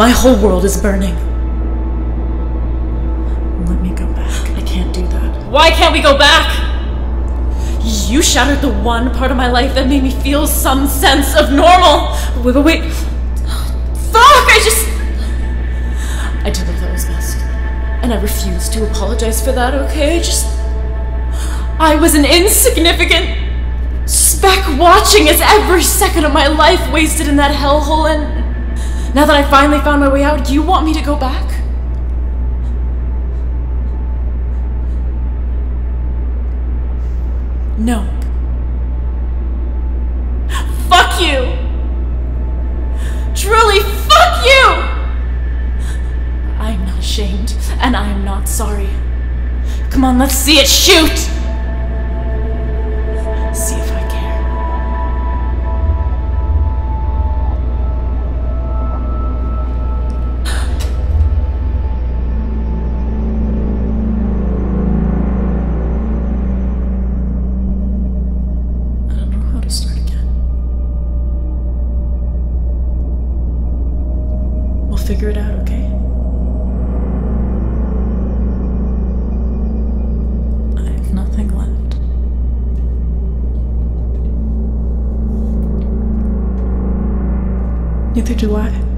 My whole world is burning. Let me go back. I can't do that. Why can't we go back? You shattered the one part of my life that made me feel some sense of normal. Wait, wait, wait. Fuck! I just. I did what that was best. And I refuse to apologize for that, okay? I just. I was an insignificant speck watching as every second of my life wasted in that hellhole, and now that I finally found my way out, do you want me to go back? No. Fuck you! Truly, fuck you! I'm not ashamed, and I'm not sorry. Come on, let's see it shoot! Figure it out, okay? I have nothing left. Neither do I.